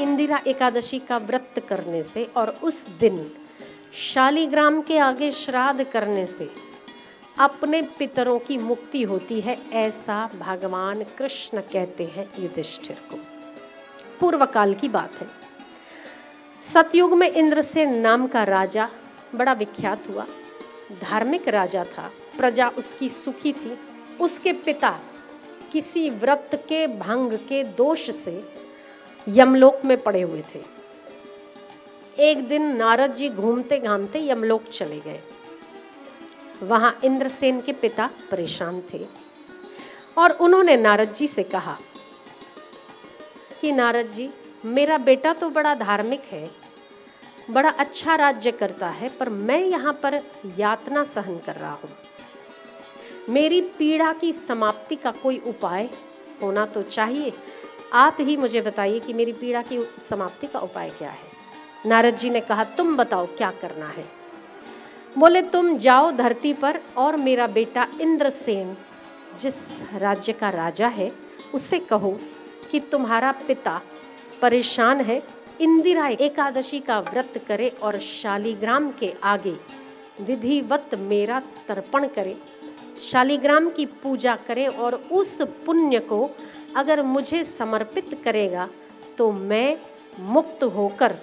इंदिरा एकादशी का व्रत करने से और उस दिन शालीग्राम के आगे श्राद्ध करने से अपने पितरों की मुक्ति होती है, ऐसा भगवान कृष्ण कहते हैं युधिष्ठिर को। पूर्व काल की बात है। सतयुग में इंद्रसेन नाम का राजा बड़ा विख्यात हुआ। धार्मिक राजा था। प्रजा उसकी सुखी थी। उसके पिता किसी व्रत के भंग के दोष से यमलोक में पड़े हुए थे। एक दिन नारद जी घूमते घामते यमलोक चले गए। वहाँ इंद्रसेन के पिता परेशान थे और उन्होंने नारद जी से कहा कि नारद जी, मेरा बेटा तो बड़ा धार्मिक है, बड़ा अच्छा राज्य करता है, पर मैं यहाँ पर यातना सहन कर रहा हूँ। मेरी पीड़ा की समाप्ति का कोई उपाय होना तो चाहिए। आप ही मुझे बताइए कि मेरी पीड़ा की समाप्ति का उपाय क्या है? नारद जी ने कहा, तुम बताओ क्या करना है? बोले, तुम जाओ धरती पर और मेरा बेटा इंद्रसेन, जिस राज्य का राजा है, उसे कहो कि तुम्हारा पिता परेशान है, इंदिरा एकादशी का व्रत करे और शालीग्राम के आगे विधिवत मेरा तर्पण करे। शालीग्राम की पूजा करे और उस पुण्य को अगर मुझे समर्पित करेगा तो मैं मुक्त होकर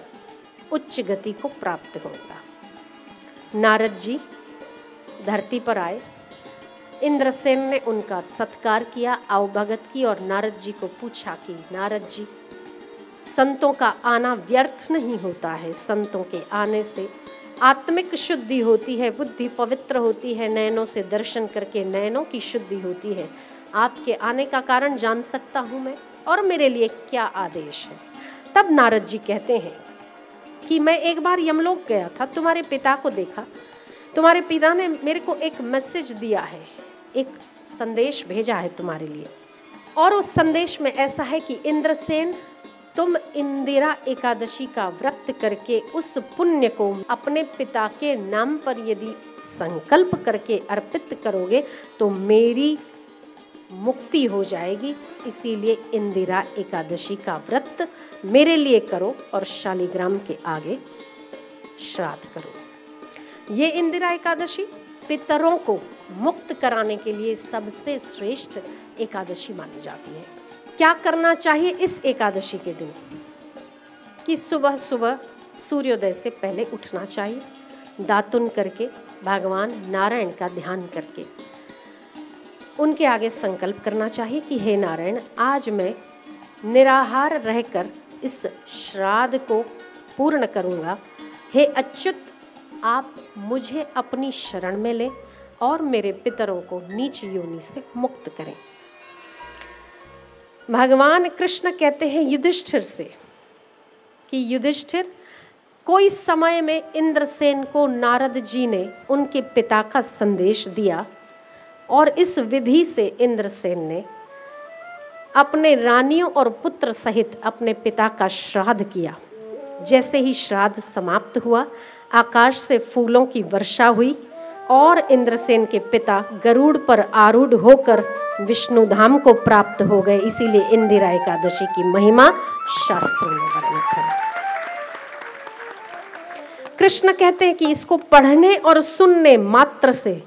उच्च गति को प्राप्त होगा नारद जी, धरती पर आए। इंद्रसेन ने उनका सत्कार किया अवभगत की और नारद जी को पूछा कि, नारद जी, संतों का आना व्यर्थ नहीं होता है। संतों के आने से आत्मिक शुद्धि होती है, बुद्धि पवित्र होती है, नयनों से दर्शन करके नयनों की शुद्धि होती है। आपके आने का कारण जान सकता हूँ मैं, और मेरे लिए क्या आदेश है? तब नारद जी कहते हैं कि, मैं एक बार यमलोक गया था, तुम्हारे पिता को देखा। तुम्हारे पिता ने मेरे को एक मैसेज दिया है। एक संदेश भेजा है तुम्हारे लिए। और उस संदेश में ऐसा है कि इंद्रसेन, तुम इंदिरा एकादशी का व्रत करके उस पुण्य को अपने पिता के नाम पर यदि संकल्प करके अर्पित करोगे तो मेरी मुक्ति हो जाएगी। इसीलिए इंदिरा एकादशी का व्रत मेरे लिए करो और शालीग्राम के आगे श्राद्ध करो। ये इंदिरा एकादशी पितरों को मुक्त कराने के लिए सबसे श्रेष्ठ एकादशी मानी जाती है। क्या करना चाहिए इस एकादशी के दिन? कि सुबह सुबह सूर्योदय से पहले उठना चाहिए, दातुन करके, भगवान नारायण का ध्यान करके। उनके आगे संकल्प करना चाहिए कि हे नारायण, आज मैं निराहार रहकर इस श्राद्ध को पूर्ण करूँगा। हे अच्युत, आप मुझे अपनी शरण में लें और मेरे पितरों को नीच योनि से मुक्त करें। भगवान कृष्ण कहते हैं युधिष्ठिर से कि युधिष्ठिर, कोई समय में इंद्रसेन को नारद जी ने उनके पिता का संदेश दिया और इस विधि से इंद्रसेन ने अपने रानियों और पुत्र सहित अपने पिता का श्राद्ध किया। जैसे ही श्राद्ध समाप्त हुआ, आकाश से फूलों की वर्षा हुई और इंद्रसेन के पिता गरुड़ पर आरूढ़ होकर विष्णु धाम को प्राप्त हो गए। इसीलिए इंदिरा एकादशी की महिमा शास्त्रों में वर्णित है कृष्ण कहते हैं कि इसको पढ़ने और सुनने मात्र से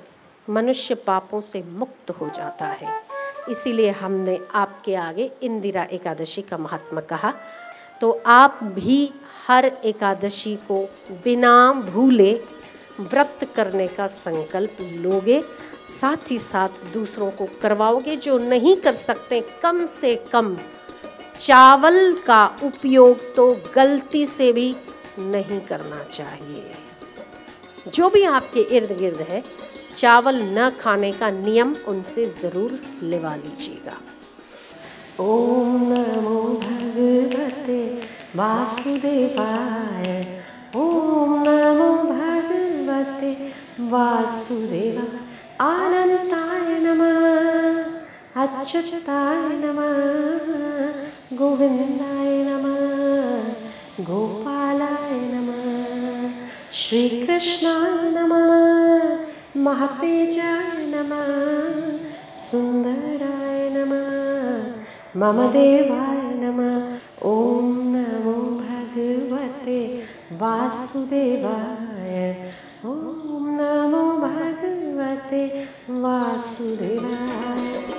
मनुष्य पापों से मुक्त हो जाता है। इसीलिए हमने आपके आगे इंदिरा एकादशी का महात्मा कहा। तो आप भी हर एकादशी को बिना भूले व्रत करने का संकल्प लोगे, साथ ही साथ दूसरों को करवाओगे जो नहीं कर सकते, कम से कम चावल का उपयोग तो गलती से भी नहीं करना चाहिए। जो भी आपके इर्द गिर्द है, चावल न खाने का नियम उनसे ज़रूर लेवा लीजिएगा। ओम नमो भगवते वासुदेवाय, ओम वासुदेव आनंताय नमः अच्युताय नमः गोविंदाय नमः गोपालाय नमः श्रीकृष्णाय नमः महतेजाय नमः सुन्दराय नमः मम देवाय नमः ॐ नमो भगवते वासुदेवाय ॐ नमो भगवते वासुदेवाय